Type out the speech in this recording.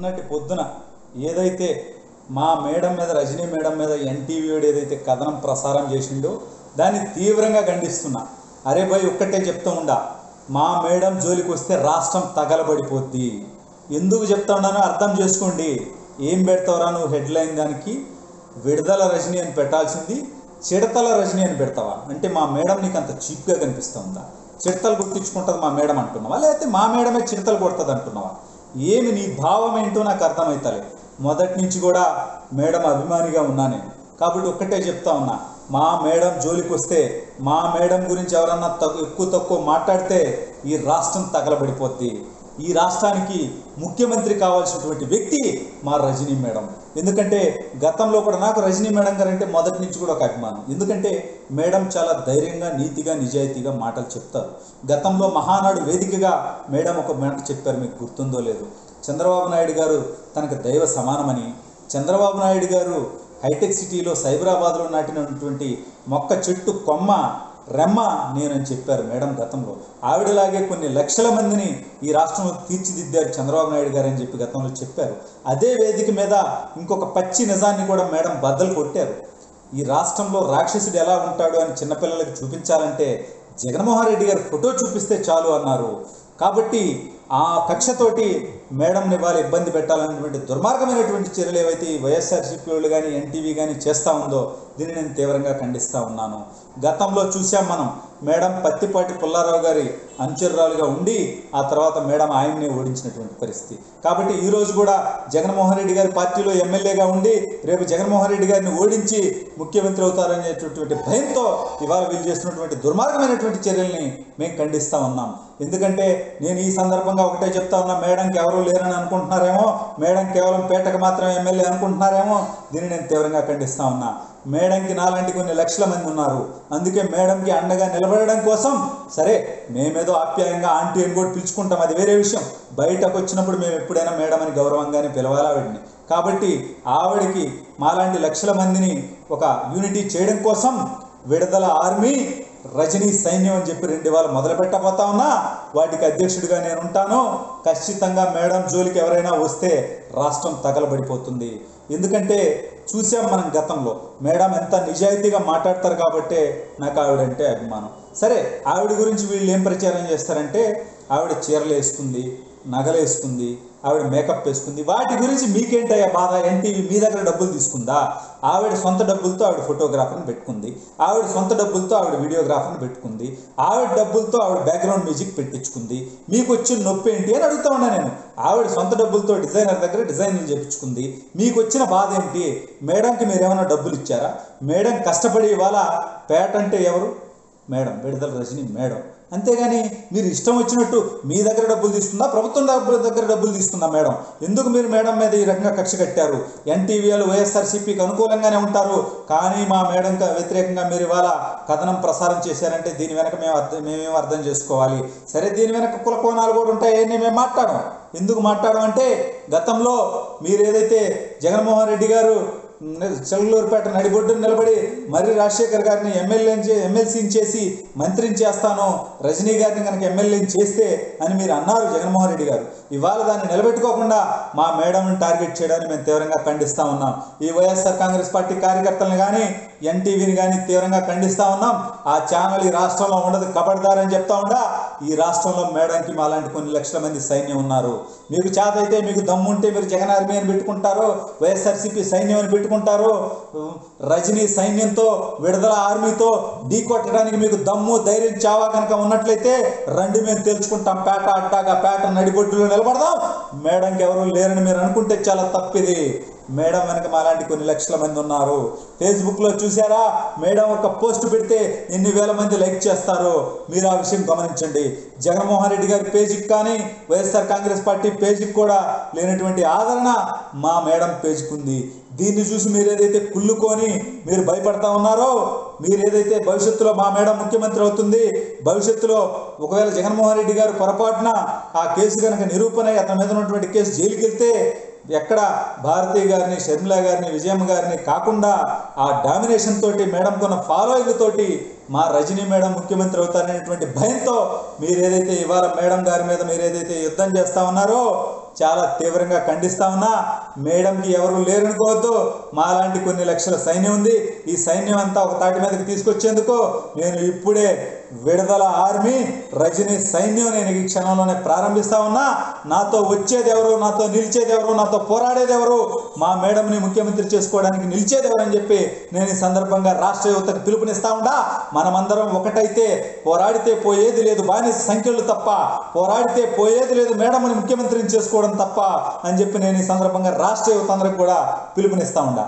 నిన్నటి పొద్దున ఏదైతే మా మేడం మీద రజనీ మేడం మీద ఎన్టీవీ ఏదైతే కథనం ప్రసారం చేసిండో దాన్ని తీవ్రంగా ఖండిస్తున్నా. అరే భయ్ ఒక్కటే చెప్తూ ఉండా మా మేడం జోలికి వస్తే రాష్ట్రం తగలబడిపోద్ది. ఎందుకు చెప్తా ఉన్నానో అర్థం చేసుకోండి. ఏం పెడతావురా నువ్వు హెడ్లైన్ దానికి? విడుదల రజనీ అని పెట్టాల్సింది చిడతల రజనీ అని పెడతావా? అంటే మా మేడం నీకు అంత చీప్గా కనిపిస్తూ ఉందా? చిడతలు గుర్తించుకుంటుంది మా మేడం అంటున్నావా? లేకపోతే మా మేడమే చిడతలు కొడుతుంది అంటున్నావా? ఏమి నీ భావం ఏంటో నాకు అర్థమవుతలే మొదటి నుంచి కూడా మేడం అభిమానిగా ఉన్నా నేను. కాబట్టి ఒక్కటే చెప్తా ఉన్నా మా మేడం జోలికి వస్తే మా మేడం గురించి ఎవరన్నా తక్కువ ఎక్కువ తక్కువ మాట్లాడితే ఈ రాష్ట్రం తగలబడిపోద్ది. ఈ రాష్ట్రానికి ముఖ్యమంత్రి కావాల్సినటువంటి వ్యక్తి మా రజనీ మేడం. ఎందుకంటే గతంలో కూడా నాకు రజనీ మేడం గారు అంటే మొదటి నుంచి కూడా ఒక అభిమానం. ఎందుకంటే మేడం చాలా ధైర్యంగా నీతిగా నిజాయితీగా మాటలు చెప్తారు. గతంలో మహానాడు వేదికగా మేడం ఒక మాట చెప్పారు మీకు గుర్తుందో లేదు. చంద్రబాబు నాయుడు గారు తనకు దైవ సమానమని చంద్రబాబు నాయుడు గారు హైటెక్ సిటీలో సైబరాబాద్లో నాటినటువంటి మొక్క చెట్టు కొమ్మ రెమ్మ నేనని చెప్పారు మేడం గతంలో. ఆవిడలాగే కొన్ని లక్షల మందిని ఈ రాష్ట్రంలో తీర్చిదిద్దారు చంద్రబాబు నాయుడు గారు అని చెప్పి గతంలో చెప్పారు. అదే వేదిక మీద ఇంకొక పచ్చి నిజాన్ని కూడా మేడం బద్దలు కొట్టారు. ఈ రాష్ట్రంలో రాక్షసుడు ఎలా ఉంటాడు అని చిన్నపిల్లలకి చూపించాలంటే జగన్మోహన్ రెడ్డి గారు ఫోటో చూపిస్తే చాలు అన్నారు. కాబట్టి ఆ కక్షతోటి మేడంని వాళ్ళు ఇబ్బంది పెట్టాలనేటువంటి దుర్మార్గమైనటువంటి చర్యలు ఏవైతే ఈ వైఎస్ఆర్సీపీ కానీ ఎన్టీవీ కానీ చేస్తూ ఉందో దీన్ని నేను తీవ్రంగా ఖండిస్తూ ఉన్నాను. గతంలో చూసాం మనం మేడం పత్తిపాటి పుల్లారావు గారి అనుచరురాలుగా ఉండి ఆ తర్వాత మేడం ఆయన్ని ఓడించినటువంటి పరిస్థితి. కాబట్టి ఈరోజు కూడా జగన్మోహన్ రెడ్డి గారి పార్టీలో ఎమ్మెల్యేగా ఉండి రేపు జగన్మోహన్ రెడ్డి గారిని ఓడించి ముఖ్యమంత్రి అవుతారనేటటువంటి భయంతో ఇవాళ వీళ్ళు చేస్తున్నటువంటి దుర్మార్గమైనటువంటి చర్యల్ని మేము ఖండిస్తా ఉన్నాం. ఎందుకంటే నేను ఈ సందర్భంగా ఒకటే చెప్తా ఉన్నా మేడంకి ఎవరూ లేరని అనుకుంటున్నారేమో మేడం కేవలం పేటకు మాత్రమే ఎమ్మెల్యే అనుకుంటున్నారేమో దీన్ని నేను తీవ్రంగా ఖండిస్తా ఉన్నా. మేడంకి నాలాంటి కొన్ని లక్షల మంది ఉన్నారు. అందుకే మేడంకి అండగా నిలబడడం కోసం సరే మేమేదో ఆప్యాయంగా ఆంటీ అని కూడా పిలుచుకుంటాం. అది వేరే విషయం. బయటకు వచ్చినప్పుడు మేము ఎప్పుడైనా మేడం అని గౌరవంగానే పిలవాలి ఆవిడని కాబట్టి ఆవిడకి మాలాంటి లక్షల మందిని ఒక యూనిటీ చేయడం కోసం విడుదల ఆర్మీ రజనీ సైన్యం అని చెప్పి రెండు వాళ్ళు మొదలు పెట్టబోతా ఉన్నా. వాటికి అధ్యక్షుడిగా నేను ఉంటాను. ఖచ్చితంగా మేడం జోలికి ఎవరైనా వస్తే రాష్ట్రం తగలబడిపోతుంది. ఎందుకంటే చూసాం మనం గతంలో. మేడం ఎంత నిజాయితీగా మాట్లాడతారు కాబట్టే నాకు ఆవిడంటే అభిమానం. సరే ఆవిడ గురించి వీళ్ళు ఏం ప్రచారం చేస్తారంటే ఆవిడ చీరలు వేసుకుంది నగలు వేసుకుంది ఆవిడ మేకప్ వేసుకుంది. వాటి గురించి మీకేంటయ్యా బాధ? ఎన్టీవీ మీ దగ్గర డబ్బులు తీసుకుందా? ఆవిడ సొంత డబ్బులతో ఆవిడ ఫోటోగ్రాఫర్ని పెట్టుకుంది. ఆవిడ సొంత డబ్బులతో ఆవిడ వీడియోగ్రాఫర్ని పెట్టుకుంది. ఆవిడ డబ్బులతో ఆవిడ బ్యాక్గ్రౌండ్ మ్యూజిక్ పెట్టించుకుంది. మీకు వచ్చిన నొప్పి ఏంటి అని అడుగుతా ఉన్నా నేను. ఆవిడ సొంత డబ్బులతో డిజైనర్ దగ్గర డిజైన్లు చేయించుకుంది మీకు వచ్చిన బాధ ఏంటి? మేడంకి మీరు ఏమైనా డబ్బులు ఇచ్చారా? మేడం కష్టపడి ఇవాళ పేట అంటే ఎవరు? మేడం విడుదల రజని మేడం. అంతేగాని మీరు ఇష్టం వచ్చినట్టు మీ దగ్గర డబ్బులు తీసుకుందా ప్రభుత్వం డబ్బుల దగ్గర డబ్బులు తీసుకుందా మేడం? ఎందుకు మీరు మేడం మీద ఈ రకంగా కక్ష కట్టారు? ఎన్టీవీలు వైఎస్ఆర్సీపీకి అనుకూలంగానే ఉంటారు. కానీ మా మేడంకి వ్యతిరేకంగా మీరు ఇవాళ కథనం ప్రసారం చేశారంటే దీని వెనక మేము అర్థం మేమేం అర్థం చేసుకోవాలి? సరే దీని వెనక కుల కోణాలు కూడా ఉంటాయని మేము మాట్లాడము. ఎందుకు మాట్లాడడం అంటే గతంలో మీరు ఏదైతే జగన్మోహన్ రెడ్డి గారు చెల్లూరుపేట నడిబొడ్డు నిలబడి మర్రి రాజశేఖర్ గారిని ఎమ్మెల్యే ఎమ్మెల్సీని చేసి మంత్రిని చేస్తాను. రజనీ గారిని కనుక ఎమ్మెల్యేని చేస్తే అని మీరు అన్నారు జగన్మోహన్ రెడ్డి గారు. ఇవాళ దాన్ని నిలబెట్టుకోకుండా మా మేడంని టార్గెట్ చేయడాన్ని మేము తీవ్రంగా ఖండిస్తా ఉన్నాం. ఈ వైఎస్ఆర్ కాంగ్రెస్ పార్టీ కార్యకర్తలను కానీ ఎన్టీవీని కానీ తీవ్రంగా ఖండిస్తా ఉన్నాం. ఆ ఛానల్ ఈ రాష్ట్రంలో ఉండదు కబడతారని చెప్తా ఉండా ఈ రాష్ట్రంలో మేడంకి మా లాంటి కొన్ని లక్షల మంది సైన్యం ఉన్నారు. మీకు చేత అయితే మీకు దమ్ముంటే మీరు జగన్ ఆర్మీ అని పెట్టుకుంటారు వైఎస్ఆర్సీపీ సైన్యం అని పెట్టుకుంటారు రజనీ సైన్యంతో విడుదల ఆర్మీతో ఢీ కొట్టడానికి మీకు దమ్ము ధైర్యం చావా కనుక ఉన్నట్లయితే రండి మేము తెలుసుకుంటాం పేట అట్టాగా పేట నడిబొడ్డులో నిలబడదాం మేడంకి ఎవరు లేరని మీరు అనుకుంటే చాలా తప్పిది. మేడం వెనక మాలాంటి కొన్ని లక్షల మంది ఉన్నారు. ఫేస్బుక్లో చూసారా మేడం ఒక పోస్ట్ పెడితే ఎన్ని వేల మంది లైక్ చేస్తారో? మీరు ఆ విషయం గమనించండి. జగన్మోహన్ రెడ్డి గారి పేజీకి కానీ వైఎస్ఆర్ కాంగ్రెస్ పార్టీ పేజీకి కూడా లేనటువంటి ఆదరణ మా మేడం పేజీకి ఉంది దీన్ని చూసి మీరు ఏదైతే కుళ్ళుకొని మీరు భయపడతా ఉన్నారో మీరు ఏదైతే భవిష్యత్తులో మా మేడం ముఖ్యమంత్రి అవుతుంది భవిష్యత్తులో ఒకవేళ జగన్మోహన్ రెడ్డి గారు పొరపాటున ఆ కేసు కనుక నిరూపణ అతని మీద ఉన్నటువంటి కేసు జైలుకి వెళ్తే ఎక్కడ భారతి గారిని షర్మిల గారిని విజయమ్మ గారిని కాకుండా ఆ డామినేషన్ తోటి మేడం కొన్న ఫాలోయింగ్ తోటి మా రజనీ మేడం ముఖ్యమంత్రి అవుతారనేటువంటి భయంతో మీరు ఏదైతే ఇవాళ మేడం గారి మీద మీరు ఏదైతే యుద్ధం చేస్తా ఉన్నారో చాలా తీవ్రంగా ఖండిస్తా ఉన్నా మేడంకి ఎవరు లేరనుకోవద్దు. మాలాంటి కొన్ని లక్షల సైన్యం ఉంది. ఈ సైన్యం అంతా ఒక తాటి మీదకి తీసుకొచ్చేందుకు నేను ఇప్పుడే విడుదల ఆర్మీ రజనీ సైన్యం నేను ఈ క్షణంలోనే ప్రారంభిస్తా ఉన్నా. నాతో వచ్చేది ఎవరు నాతో నిలిచేది ఎవరు నాతో పోరాడేది ఎవరు మా మేడంని ముఖ్యమంత్రి చేసుకోవడానికి నిలిచేది ఎవరు అని చెప్పి నేను ఈ సందర్భంగా రాష్ట్ర యువతకు పిలుపునిస్తా ఉండా. మనమందరం ఒకటైతే పోరాడితే పోయేది లేదు. బానిస సంఖ్యలు తప్ప పోరాడితే పోయేది లేదు. మేడంని ముఖ్యమంత్రిని చేసుకోవడం తప్ప అని చెప్పి నేను ఈ సందర్భంగా రాష్ట్ర యువత కూడా పిలుపునిస్తా ఉండా.